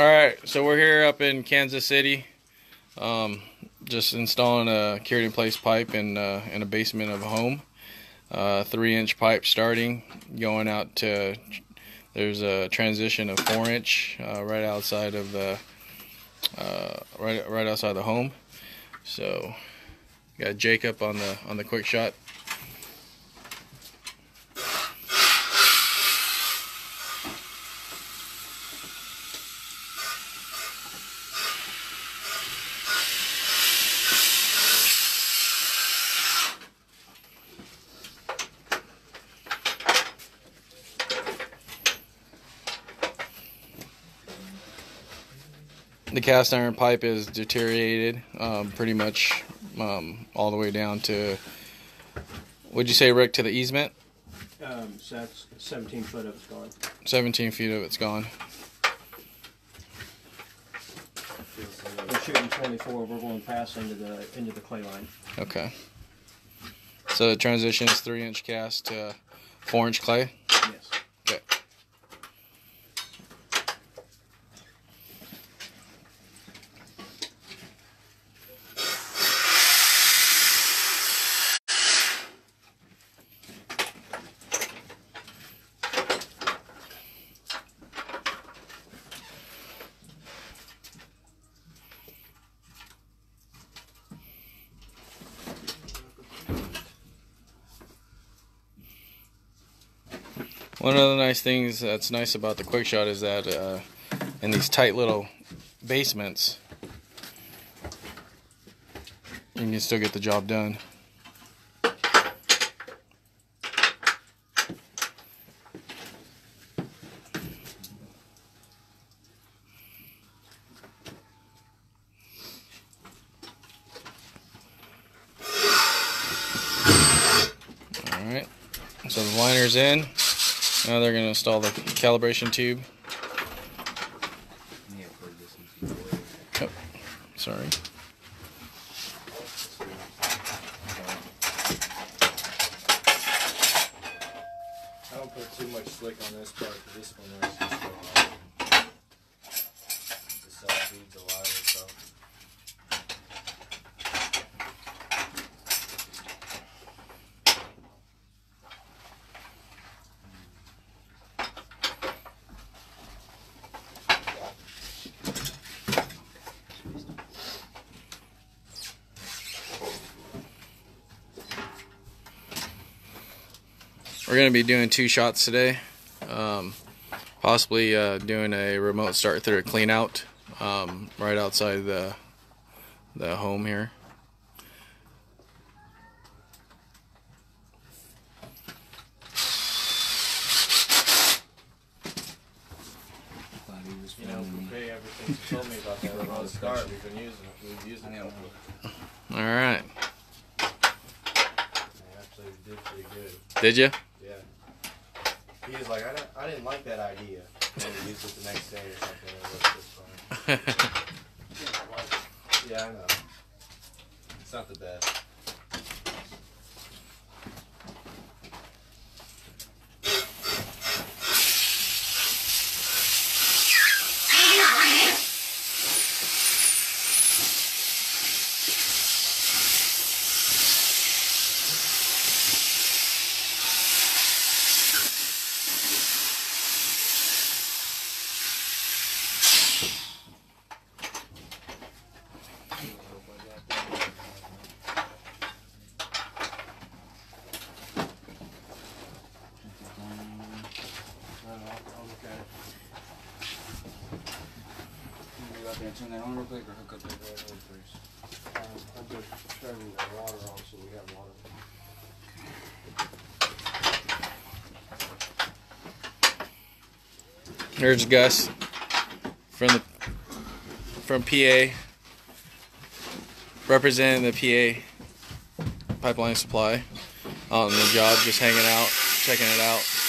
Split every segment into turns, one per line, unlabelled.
All right, so we're here up in Kansas City, um, just installing a cured in place pipe in uh, in a basement of a home. Uh, three inch pipe starting, going out to. There's a transition of four inch uh, right outside of the uh, right right outside the home. So, got Jacob on the on the Quik-Shot. The cast iron pipe is deteriorated um, pretty much um, all the way down to would you say rick to the easement
Um, so that's 17 foot of it's gone.
17 feet of it's gone
We're shooting 24. We're going past into the into the clay line.
okay so the transition is three inch cast to four inch clay
Yes.
okay One of the nice things that's nice about the Quik-Shot is that uh, in these tight little basements, you can still get the job done. Alright, so the liner's in. Now they're going to install the calibration tube. Oh, sorry.
I don't put too much slick on this part this one uh, is just so hard. The cell feeds a lot of it, so.
We're going to be doing two shots today. Um, possibly uh, doing a remote start through a clean out um, right outside the, the home here.
You know, if everything you told me about that remote start, we've been using it. We've used it. They
All right.
actually did pretty good.
Did you?
It the next day or something. It worked just fine. Yeah, I know. It's not the best.
Turn that on real quick or hook up the first.
Um, I'm just turning the water on so we have water.
There's Gus from the from PA representing the PA pipeline supply on the job, just hanging out, checking it out.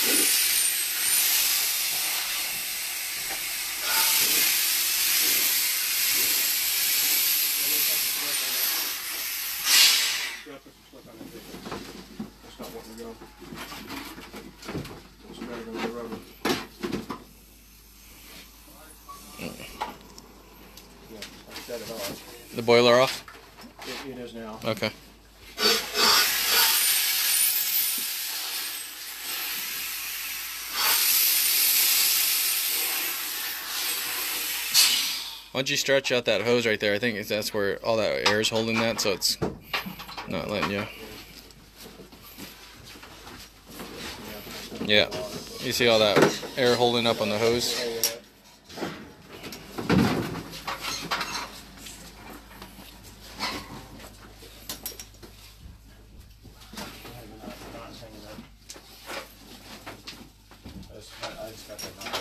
The I it off.
The boiler off?
it, it is now.
Okay. Why don't you stretch out that hose right there? I think that's where all that air is holding that, so it's not letting you. Yeah. You see all that air holding up on the hose?
I just, I just got that knot.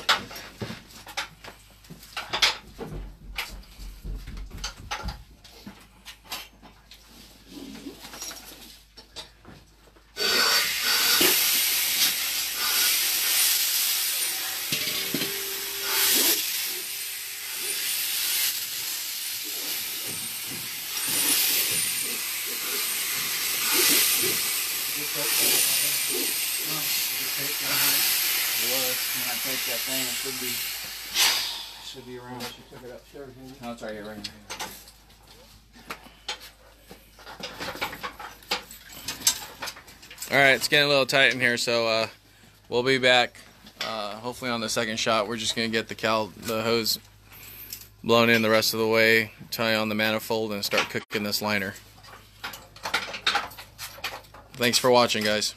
It was. When I take that thing, it should be, should be around.
Unless you took it upstairs, didn't?
No, it's right here, right here.
All right, it's getting a little tight in here, so uh, we'll be back. Uh, hopefully on the second shot, we're just gonna get the cal the hose blown in the rest of the way, tie on the manifold, and start cooking this liner. Thanks for watching, guys.